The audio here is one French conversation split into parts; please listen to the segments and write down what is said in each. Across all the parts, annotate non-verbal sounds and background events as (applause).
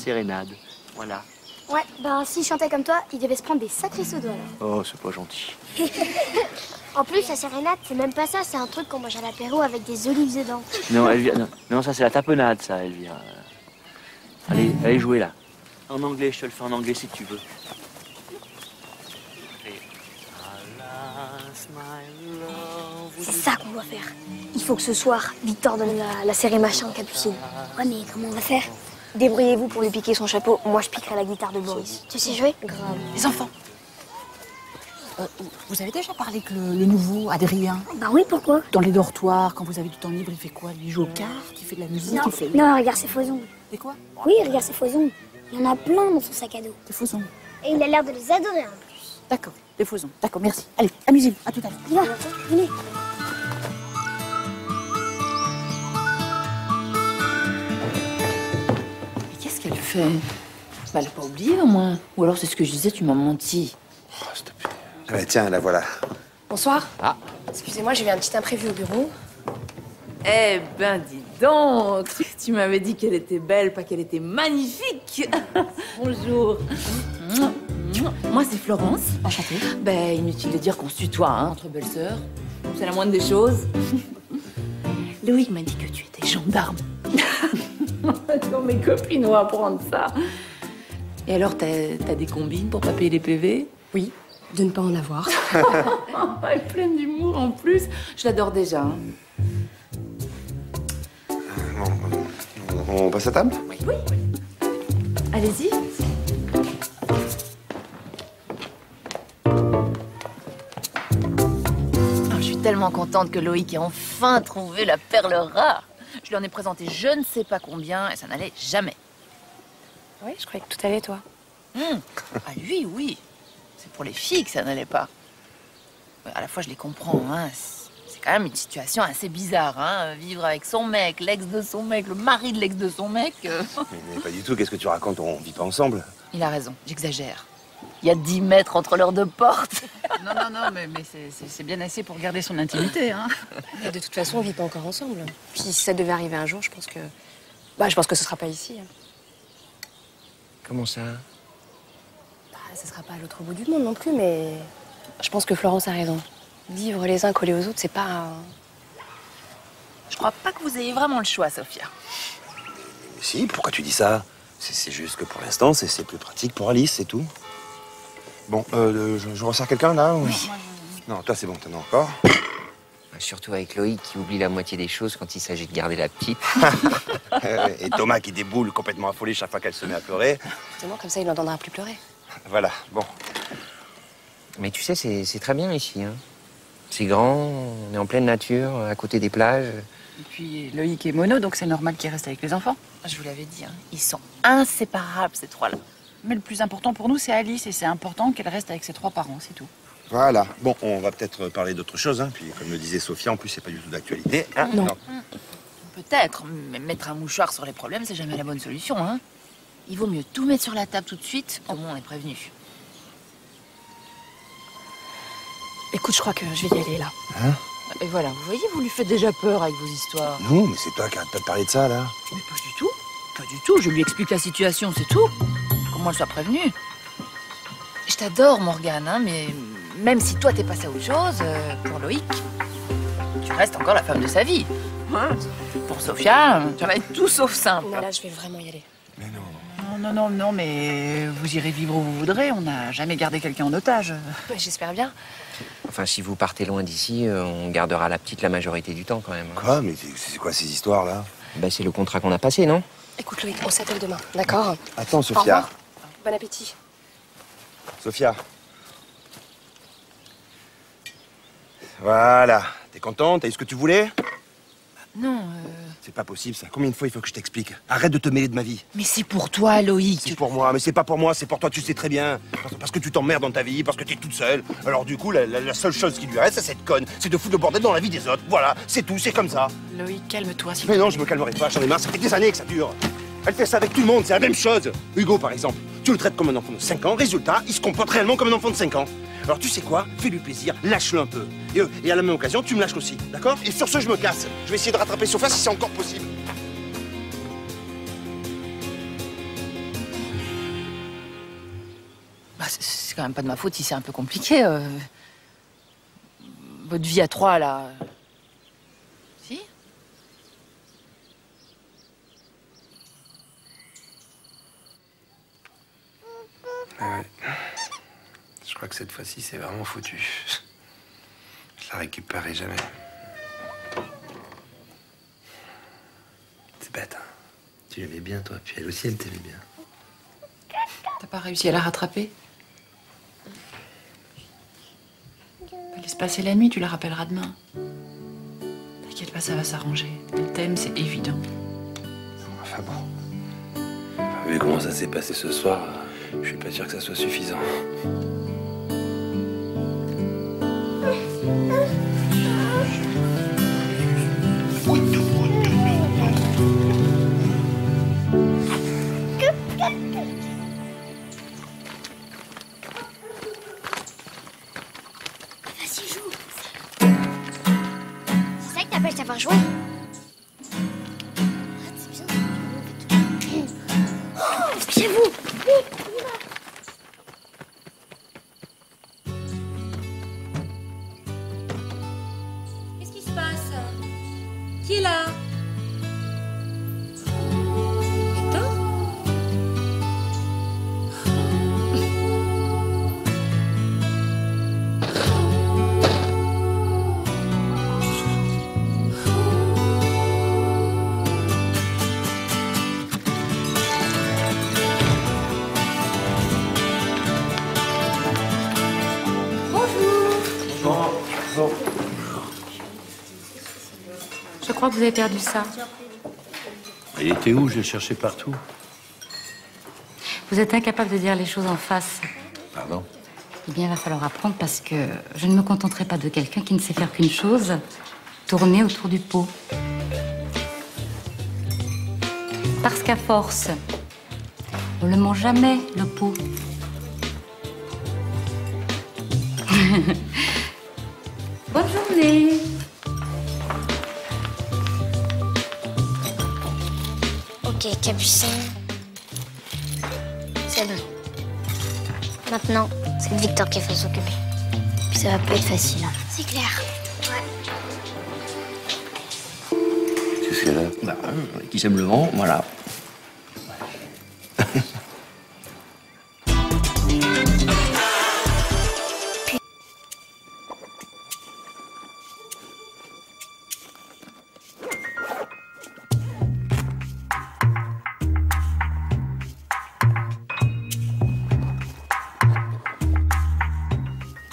sérénade. Voilà. Ouais, ben s'il chantait comme toi, il devait se prendre des sacrés seaux doigts. Oh, c'est pas gentil. (laughs) En plus, la sérénade, c'est même pas ça, c'est un truc qu'on mange à l'apéro avec des olives dedans. Non, Elvire, non, non, ça c'est la tapenade, ça, Elvire. Allez, allez jouer là. En anglais, je te le fais en anglais si tu veux. C'est ça qu'on doit faire. Il faut que ce soir, Victor donne la, la série machin à Capucine. Ouais, mais comment on va faire? Débrouillez-vous pour lui piquer son chapeau. Moi, je piquerai la guitare de Boris. Tu sais jouer? Grave. Les enfants euh, Vous avez déjà parlé que le, le nouveau, Adrien, Bah oui, pourquoi? Dans les dortoirs, quand vous avez du temps libre, il fait quoi? Il joue aux cartes, il fait de la musique, Non, il fait... non, regarde ses faux ongles. C'est quoi? Oui, regarde ses faux ongles. Il y en a plein dans son sac à dos. Des faux ongles. Et il a l'air de les adorer en plus. D'accord, des faux ongles. D'accord, merci. Allez, amusez-vous, à tout à l'heure. Venez. Fait bah, Elle a pas oublié au moins. Ou alors c'est ce que je disais, tu m'as menti. Ah bah tiens, la voilà. Bonsoir. Ah. Excusez-moi, j'ai eu un petit imprévu au bureau. Eh ben, dis donc Tu m'avais dit qu'elle était belle, pas qu'elle était magnifique (laughs) Bonjour Moi, c'est Florence. Enchantée. Ben, inutile de dire qu'on se tutoie, hein, entre belles sœurs. C'est la moindre des choses. (laughs) Loïc m'a dit que tu étais gendarme. (laughs) Quand mes copines vont apprendre ça. Et alors, t'as as des combines pour pas payer les PV Oui, de ne pas en avoir. (laughs) Elle est pleine d'humour en plus. Je l'adore déjà. hein. On, on passe à table? Allez-y. Ah, je suis tellement contente que Loïc ait enfin trouvé la perle rare. Je lui en ai présenté je ne sais pas combien et ça n'allait jamais. Oui, je croyais que tout allait, toi. Hum, Ah lui, oui. C'est pour les filles que ça n'allait pas. À la fois, je les comprends. Hein. C'est- C'est quand même une situation assez bizarre. Hein. Vivre avec son mec, l'ex de son mec, le mari de l'ex de son mec. euh. mais, mais pas du tout, qu'est-ce que tu racontes? On vit pas ensemble. Il a raison, j'exagère. Il y a 10 mètres entre leurs deux portes. (laughs) Non, non, non, mais, mais c'est- bien assez pour garder son intimité. Hein. Et de toute façon, on vit pas encore ensemble. Puis si ça devait arriver un jour, je pense que. Bah, je pense que ce sera pas ici. hein. Comment ça? Bah, ce sera pas à l'autre bout du monde non plus, mais. Je pense que Florence a raison. Vivre les uns collés aux autres, c'est pas. un- Je crois pas que vous ayez vraiment le choix, Sophia. Mais si, pourquoi tu dis ça? C'est juste que pour l'instant, c'est c'est plus pratique pour Alice, c'est tout. Bon, euh, je, je resserre quelqu'un là ou- Non, toi c'est bon, t'en as encore. (coughs) Surtout avec Loïc qui oublie la moitié des choses quand il s'agit de garder la petite. (laughs) Euh, Et Thomas qui déboule complètement affolé chaque fois qu'elle se met à pleurer. Justement, comme ça, il n'entendra plus pleurer. Voilà, bon. Mais tu sais, c'est c'est très bien ici. Hein. C'est grand, on est en pleine nature, à côté des plages. Et puis Loïc est mono, donc c'est normal qu'il reste avec les enfants. Je vous l'avais dit, hein, ils sont inséparables, ces trois-là. Mais le plus important pour nous, c'est Alice, et c'est important qu'elle reste avec ses trois parents, c'est tout. Voilà. Bon, on va peut-être parler d'autre chose. Hein. Puis, comme le disait Sophia, en plus, c'est pas du tout d'actualité. hein. Non. Peut-être, mais mettre un mouchoir sur les problèmes, c'est jamais la bonne solution. Hein. Il vaut mieux tout mettre sur la table tout de suite, au moins on est prévenu. Écoute, je crois que je vais y aller là. Et voilà, vous voyez, vous lui faites déjà peur avec vos histoires. Non, mais c'est toi qui arrête pas de parler de ça, là. Mais pas du tout, pas du tout. Je lui explique la situation, c'est tout. Comment elle soit prévenue. Je t'adore, Morgane, hein, mais même si toi t'es passé à autre chose, euh, pour Loïc, tu restes encore la femme de sa vie. Hein pour Sophia, tu vas être tout sauf simple. Non, là, je vais vraiment y aller. Non, non, non, non, mais vous irez vivre où vous voudrez. On n'a jamais gardé quelqu'un en otage. Ouais, J'espère bien. Enfin, si vous partez loin d'ici, euh, on gardera la petite la majorité du temps quand même. hein. Quoi Mais c'est quoi ces histoires-là? Bah, c'est le contrat qu'on a passé, non? Écoute, Loïc, on s'appelle demain, d'accord? Attends, Au Sophia. Bon appétit. Sophia. Voilà. T'es contente? T'as eu ce que tu voulais? Non, euh, C'est pas possible, ça. Combien de fois il faut que je t'explique? Arrête de te mêler de ma vie. mais c'est pour toi, Loïc. C'est pour moi, mais c'est pas pour moi, c'est pour toi, tu sais très bien. Parce, que tu t'emmerdes dans ta vie, parce que t'es toute seule. Alors du coup, la, la- la seule chose qui lui reste à cette conne, c'est de foutre le bordel dans la vie des autres. Voilà, c'est tout, c'est comme ça. Loïc, calme-toi, s'il Mais non, je me calmerai pas, j'en ai marre, ça fait des années que ça dure. Elle fait ça avec tout le monde, c'est la même chose. Hugo, par exemple, tu le traites comme un enfant de 5 ans, résultat, il se comporte réellement comme un enfant de 5 ans. Alors tu sais quoi? Fais-lui plaisir, lâche-le un peu. Euh, et, à la même occasion, tu me lâches aussi, d'accord? Et sur ce, je me casse. Je vais essayer de rattraper Sofa si c'est encore possible. Bah, c'est quand même pas de ma faute si c'est un peu compliqué. Euh. Votre vie à trois, là... ouais. Je crois que cette fois-ci, c'est vraiment foutu. Je la récupérerai jamais. C'est bête, hein. Tu l'aimais bien, toi, puis elle aussi, elle t'aimait bien. T'as pas réussi à la rattraper? Bah, Laisse passer la nuit, tu la rappelleras demain. T'inquiète pas, ça va s'arranger. Elle t'aime, c'est évident. Vu comment ça s'est passé ce soir, je suis pas sûr que ça soit suffisant. Vas-y, joue. C'est ça que t'appelles savoir jouer Ooh. Je crois que vous avez perdu ça. Il était où? Je l'ai cherché partout. Vous êtes incapable de dire les choses en face. Pardon? Eh bien, il va falloir apprendre parce que je ne me contenterai pas de quelqu'un qui ne sait faire qu'une chose tourner autour du pot. Parce qu'à force, on ne le mange jamais, le pot. (laughs) Bonne journée. Ok, Capucin. C'est bon. Maintenant, c'est Victor qui va s'occuper. Ça va pas être facile. hein. C'est clair. Ouais. Qu'est-ce qu'elle a Bah, qui sème le vent, voilà. (laughs)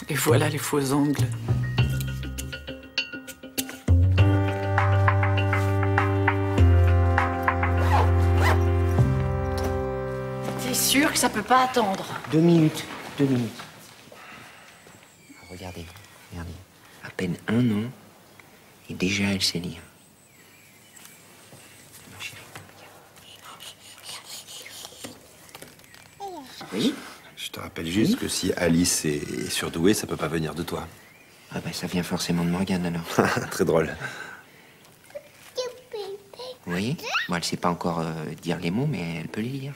Et voilà les faux ongles. T'es sûr que ça peut pas attendre? Deux minutes, deux minutes. Regardez, regardez. À peine un an, et déjà elle sait lire. Ma chérie, Oui? Te rappelle juste que si Alice est, surdouée, ça peut pas venir de toi. Ah bah ça vient forcément de Morgane alors. (laughs) Très drôle. Vous voyez? Bon, elle sait pas encore euh, dire les mots, mais elle peut les lire.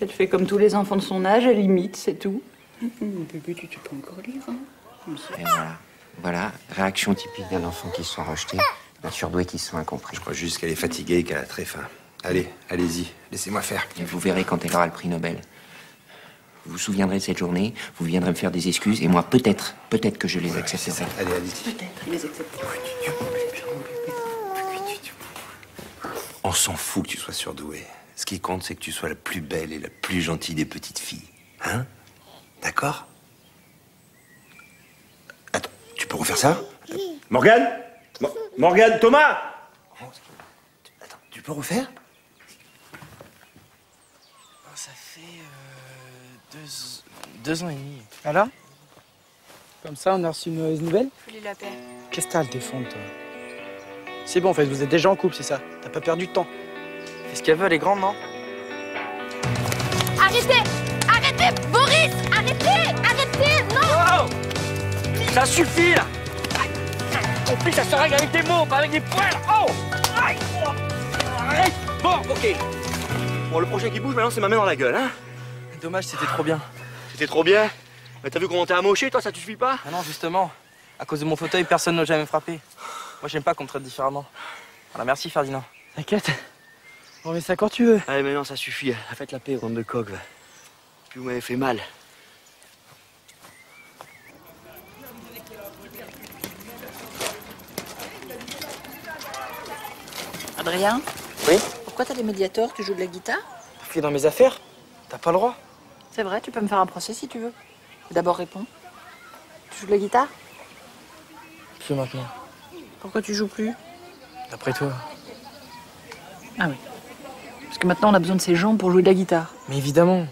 Elle fait comme tous les enfants de son âge, elle imite, c'est tout. Bébé, tu tu peux encore lire, hein? Et voilà. Voilà, réaction typique d'un enfant qui se sent rejeté, d'un surdoué qui se sent incompris. Je crois juste qu'elle est fatiguée et qu'elle a très faim. Allez, allez-y, laissez-moi faire. Et vous verrez quand elle aura le prix Nobel. Vous vous souviendrez de cette journée, vous viendrez me faire des excuses, et moi, peut-être, peut-être que je les accepterai. Allez, allez-y. Peut-être, les accepte. On s'en fout que tu sois surdouée. Ce qui compte, c'est que tu sois la plus belle et la plus gentille des petites filles. Hein? D'accord? Attends, tu peux refaire ça? Morgane? Mo- Morgane, Thomas? Attends, tu peux refaire Ça fait euh, deux, deux ans et demi. Alors Comme ça, on a reçu une mauvaise nouvelle la paix. Qu'est-ce que t'as à le défendre, toi C'est bon, en fait, vous êtes déjà en couple, c'est ça T'as pas perdu de temps. Est-ce qu'elle veut, elle est grande, non Arrêtez Arrêtez Boris Arrêtez Arrêtez Non Ça suffit là Compris, ça se règle avec des mots, pas avec des poils Oh Aïe Oh Arrête Bon, ok. Bon, le prochain qui bouge, maintenant, c'est ma main dans la gueule, hein Dommage, c'était trop bien. C'était trop bien. Mais t'as vu comment t'es amoché, toi, ça te suffit pas Ah non, justement. À cause de mon fauteuil, personne n'a jamais frappé. Moi, j'aime pas qu'on me traite différemment. Voilà, merci Ferdinand. T'inquiète. On met ça quand tu veux. Allez, maintenant, ça suffit. Faites la paix, bande de va. Puis vous m'avez fait mal. Adrien Oui Pourquoi t'as les médiators? Tu joues de la guitare? Fais dans mes affaires? T'as pas le droit C'est vrai, tu peux me faire un procès si tu veux. D'abord réponds. Tu joues de la guitare? Plus maintenant. Pourquoi tu joues plus? D'après toi. Ah oui. Parce que maintenant on a besoin de ces gens pour jouer de la guitare. Mais évidemment.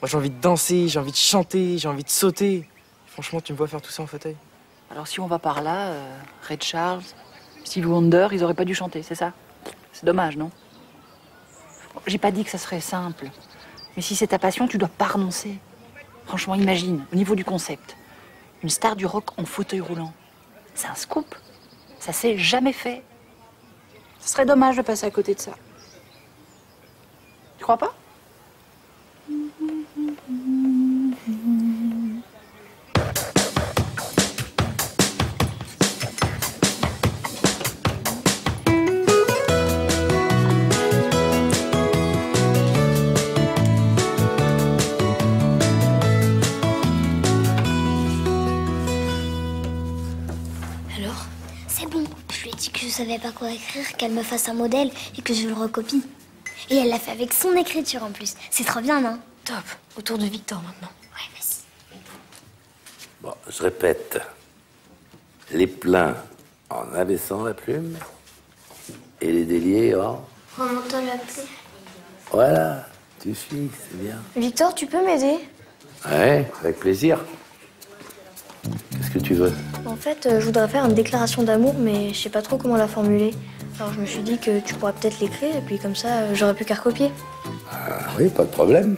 Moi, j'ai envie de danser, j'ai envie de chanter, j'ai envie de sauter. Franchement, tu me vois faire tout ça en fauteuil Alors si on va par là, euh, Ray Charles, Steve Wonder, ils auraient pas dû chanter, c'est ça? C'est dommage, non? J'ai pas dit que ça serait simple. Mais si c'est ta passion, tu dois pas renoncer. Franchement, imagine, au niveau du concept, une star du rock en fauteuil roulant. C'est un scoop. Ça s'est jamais fait. Ce serait dommage de passer à côté de ça. Tu crois pas? Savais pas quoi écrire, qu'elle me fasse un modèle et que je le recopie. Et elle l'a fait avec son écriture en plus. C'est trop bien, non? Top. Autour de Victor maintenant. Ouais, vas-y. Bon, je répète. Les pleins en abaissant la plume et les déliés en... Remontant la pluie. Voilà, tu suis, c'est bien. Victor, tu peux m'aider? Ouais, avec plaisir. Qu'est-ce que tu veux En fait, euh, je voudrais faire une déclaration d'amour, mais je sais pas trop comment la formuler. Alors je me suis dit que tu pourrais peut-être l'écrire, et puis comme ça, euh, j'aurais plus qu'à recopier. Ah oui, pas de problème.